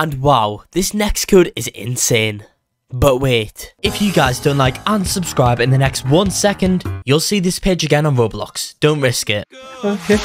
And wow, this next code is insane. But wait, if you guys don't like and subscribe in the next one second, you'll see this page again on Roblox. Don't risk it. Okay.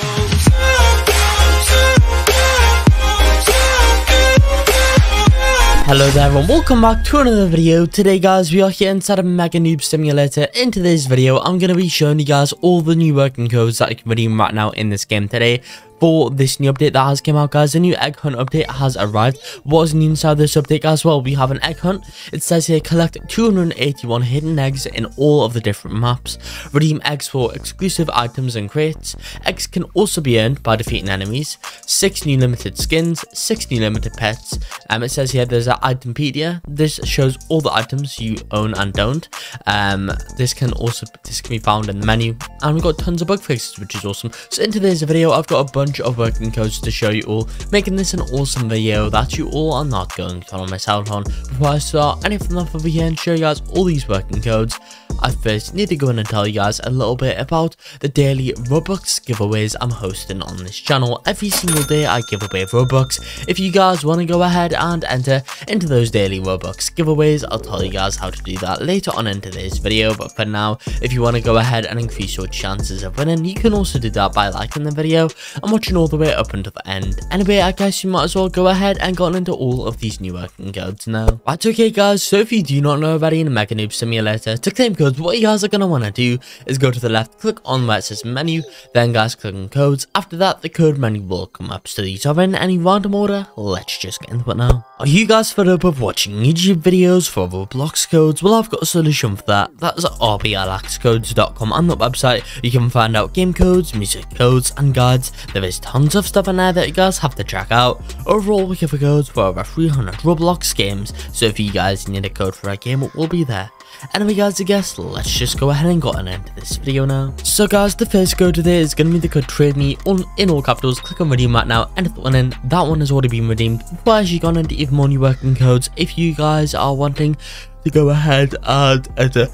Hello there and welcome back to another video. Today guys we are here inside of Mega Noob Simulator. In today's video I'm going to be showing you guys all the new working codes that you can redeem right now in this game today for this new update that has came out guys. The new egg hunt update has arrived. What is new inside this update as well we have an egg hunt. It says here collect 281 hidden eggs in all of the different maps. Redeem eggs for exclusive items and crates. Eggs can also be earned by defeating enemies. Six new limited skins six new limited pets. Um it says here there's an itempedia. This shows all the items you own and don't. Um this can also this can be found in the menu. And we've got tons of bug fixes which is awesome. So in today's video i've got a bunch bunch of working codes to show you all, making this an awesome video that you all are not going to want to miss out on. Before I start anything off over here and show you guys all these working codes, I first need to go in and tell you guys a little bit about the daily Robux giveaways I'm hosting on this channel. Every single day I give away Robux. If you guys want to go ahead and enter into those daily Robux giveaways, I'll tell you guys how to do that later on in today's video. But for now, if you want to go ahead and increase your chances of winning, you can also do that by liking the video and watching all the way up until the end. Anyway, I guess you might as well go ahead and get into all of these new working codes now. Right, okay guys, so if you do not know already in Mega Noob Simulator, to claim codes, what you guys are going to want to do is go to the left, click on where it says menu, then guys click on codes. After that, the code menu will come up. So these are in any random order. Let's just get into it now. Are you guys fed up of watching YouTube videos for Roblox codes? Well, I've got a solution for that. That's rblxcodes.com. On that website, you can find out game codes, music codes, and guides. There is tons of stuff in there that you guys have to check out. Overall, we have codes for over 300 Roblox games. So if you guys need a code for a game, it will be there. Anyway guys, I guess let's just go ahead and get on to this video now. So guys, the first code today is going to be the code trade me on in all capitals. Click on redeem right now and one in. That one has already been redeemed. But as you gone into even more new working codes, if you guys are wanting to go ahead and enter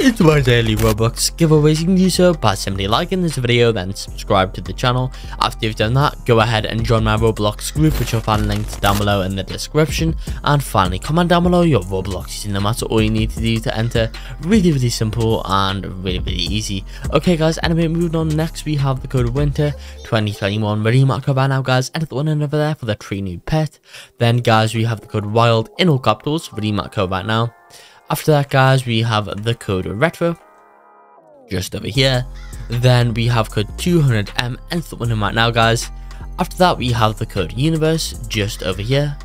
into my daily Robux giveaways. You can do so by simply liking this video, then subscribe to the channel. After you've done that, go ahead and join my Roblox group, which you'll find linked down below in the description. And finally, comment down below your Roblox using no matter all you need to do to enter. Really, really simple and really, really easy. Okay, guys, anyway, moving on. Next, we have the code Winter 2021. Redeem that code right now, guys. Enter the one over there for the tree new pet. Then, guys, we have the code Wild in all capitals. That code right now. After that, guys, we have the code retro just over here. Then we have code 200M and the one right now, guys. After that, we have the code universe just over here.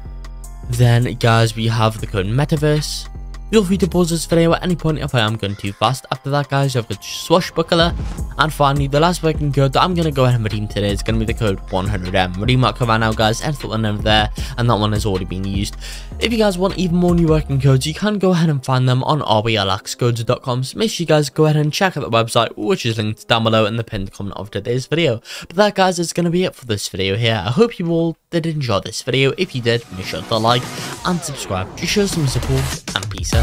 Then, guys, we have the code metaverse. Feel free to pause this video at any point if I am going too fast. After that, guys, you have the swashbuckler. And finally, the last working code that I'm going to go ahead and redeem today is going to be the code 100M. Redeem that code right now, guys. Enter the over there, and that one has already been used. If you guys want even more new working codes, you can go ahead and find them on rblxcodes.com. So make sure you guys go ahead and check out the website, which is linked down below in the pinned comment of today's video. But that, guys, is going to be it for this video here. I hope you all did enjoy this video. If you did, make sure to like and subscribe to show some support, and peace out.